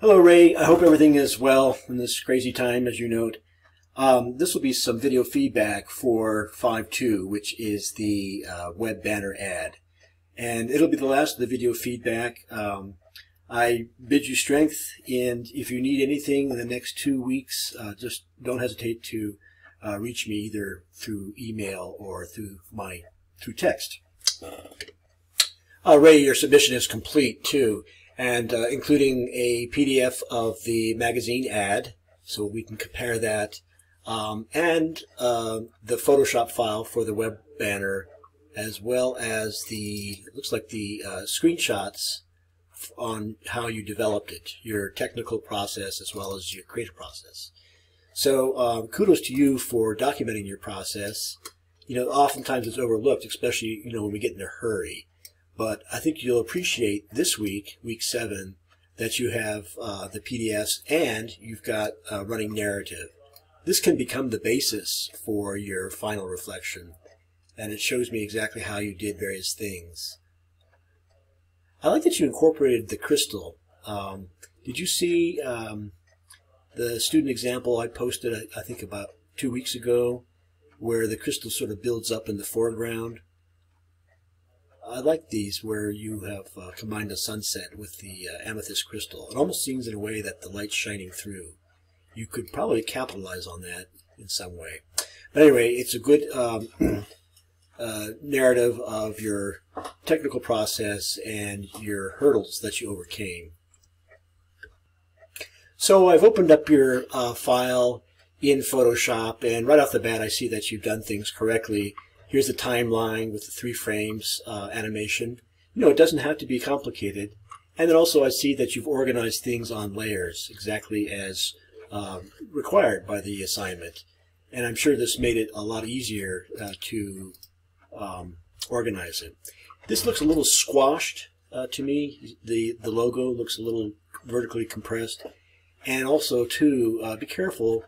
Hello, Ray. I hope everything is well in this crazy time, as you note. Um, this will be some video feedback for 5.2, which is the uh, web banner ad. And it'll be the last of the video feedback. Um, I bid you strength, and if you need anything in the next two weeks, uh, just don't hesitate to uh, reach me either through email or through my through text. Uh, Ray, your submission is complete too and uh, including a PDF of the magazine ad, so we can compare that, um, and uh, the Photoshop file for the web banner, as well as the looks like the uh, screenshots on how you developed it, your technical process as well as your creative process. So um, kudos to you for documenting your process. You know, oftentimes it's overlooked, especially you know when we get in a hurry. But I think you'll appreciate this week, week seven, that you have uh, the PDFs and you've got a running narrative. This can become the basis for your final reflection, and it shows me exactly how you did various things. I like that you incorporated the crystal. Um, did you see um, the student example I posted, I think, about two weeks ago, where the crystal sort of builds up in the foreground? I like these where you have uh, combined the sunset with the uh, amethyst crystal. It almost seems in a way that the light's shining through. You could probably capitalize on that in some way. But anyway, it's a good um, uh, narrative of your technical process and your hurdles that you overcame. So I've opened up your uh, file in Photoshop, and right off the bat I see that you've done things correctly Here's the timeline with the three frames uh, animation. You know, it doesn't have to be complicated. And then also I see that you've organized things on layers exactly as um, required by the assignment. And I'm sure this made it a lot easier uh, to um, organize it. This looks a little squashed uh, to me. The, the logo looks a little vertically compressed. And also, too, uh, be careful.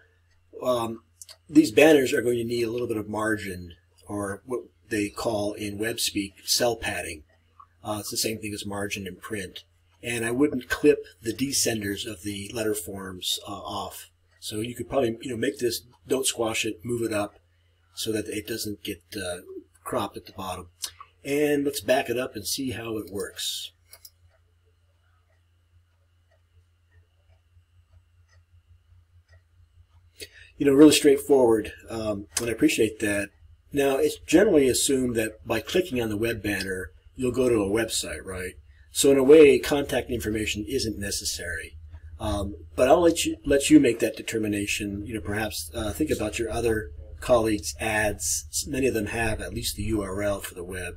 Um, these banners are going to need a little bit of margin or what they call in web speak cell padding. Uh, it's the same thing as margin in print. And I wouldn't clip the descenders of the letter forms uh, off. So you could probably you know make this, don't squash it, move it up so that it doesn't get uh, cropped at the bottom. And let's back it up and see how it works. You know, really straightforward, um, and I appreciate that. Now, it's generally assumed that by clicking on the web banner, you'll go to a website, right? So in a way, contact information isn't necessary. Um, but I'll let you let you make that determination. You know, perhaps uh, think about your other colleagues' ads. Many of them have at least the URL for the web.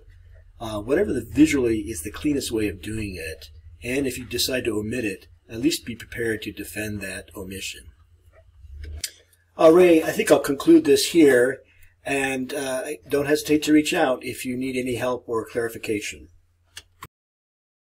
Uh, whatever the visually is the cleanest way of doing it, and if you decide to omit it, at least be prepared to defend that omission. Uh, Ray, I think I'll conclude this here. And uh, don't hesitate to reach out if you need any help or clarification.